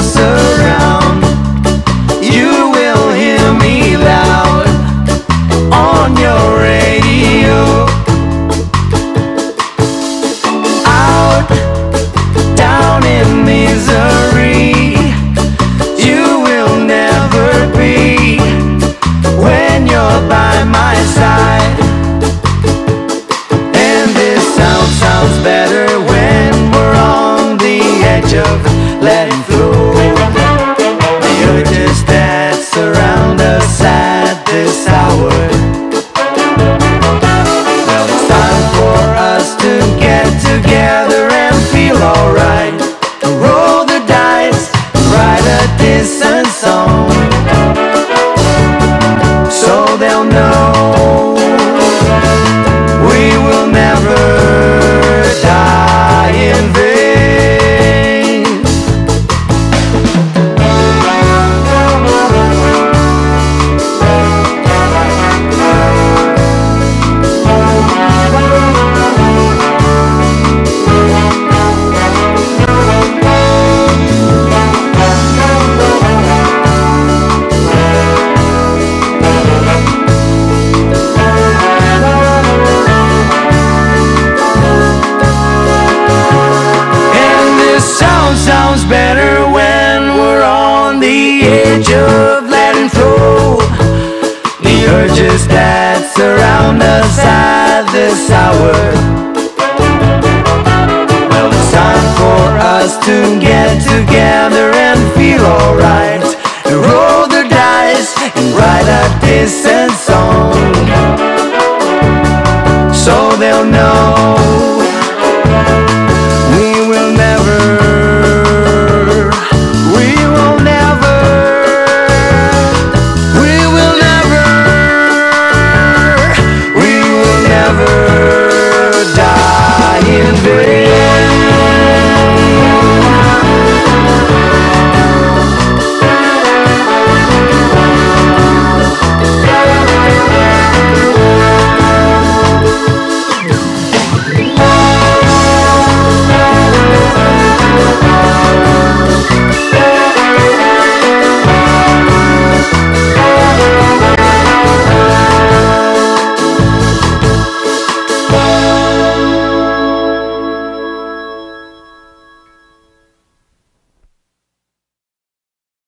close You will hear me loud On your radio. Out, down in misery You will never be When you're by my side. And this sound sounds better when we're on the edge of letting feels better when we're on the edge of letting flow. The urges that surround us at this hour. Well, it's time for us to get together and feel alright. And roll the dice and ride our distance.